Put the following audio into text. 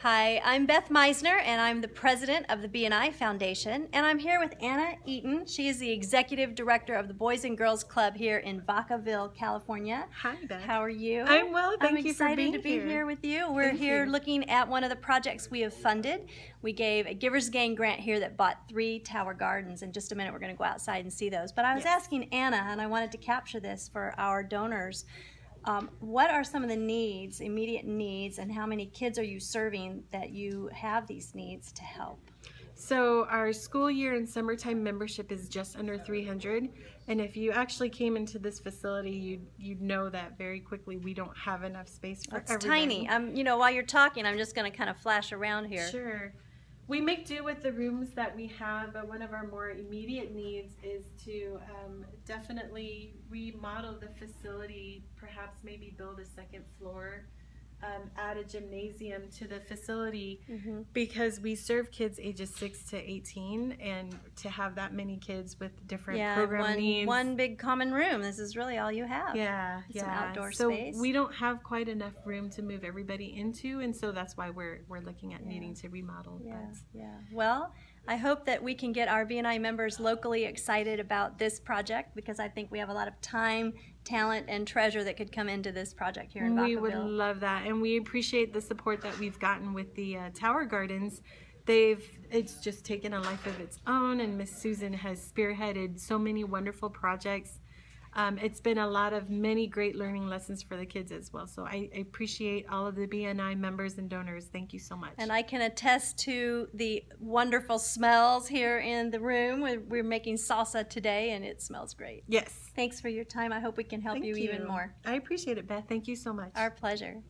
Hi, I'm Beth Misner, and I'm the president of the BNI Foundation. And I'm here with Anna Eaton. She is the executive director of the Boys and Girls Club here in Vacaville, California. Hi, Beth. How are you? I'm well. Thank I'm you for excited being to be here. here with you. We're Thank here you. looking at one of the projects we have funded. We gave a Givers Gain grant here that bought three tower gardens. In just a minute, we're going to go outside and see those. But I was Yes. asking Anna, and I wanted to capture this for our donors. Um, what are some of the needs, immediate needs, and how many kids are you serving that you have these needs to help? So our school year and summertime membership is just under 300, and if you actually came into this facility, you'd you'd know that very quickly we don't have enough space for It's tiny. I'm, you know, while you're talking, I'm just going to kind of flash around here. Sure. We make do with the rooms that we have, but one of our more immediate needs is to um, definitely remodel the facility, perhaps maybe build a second floor, um, add a gymnasium to the facility Mm-hmm. because we serve kids ages 6 to 18, and to have that many kids with different Yeah, program one, needs. one big common room. This is really all you have. yeah, Some yeah. outdoor so space. we don't have quite enough room to move everybody into, and so that's why we're we're looking at Yeah. needing to remodel. Yeah, but- yeah. Well, I hope that we can get our BNI members locally excited about this project because I think we have a lot of time, talent, and treasure that could come into this project here in Vacaville. We would love that, and we appreciate the support that we've gotten with the uh, Tower Gardens. They've it's just taken a life of its own, and Miss Susan has spearheaded so many wonderful projects. Um, it's been a lot of many great learning lessons for the kids as well. So I, I appreciate all of the BNI members and donors. Thank you so much. And I can attest to the wonderful smells here in the room. We're, we're making salsa today, and it smells great. yes, Thanks for your time. I hope we can help thank you even more. I appreciate it, Beth. Thank you so much. Our pleasure.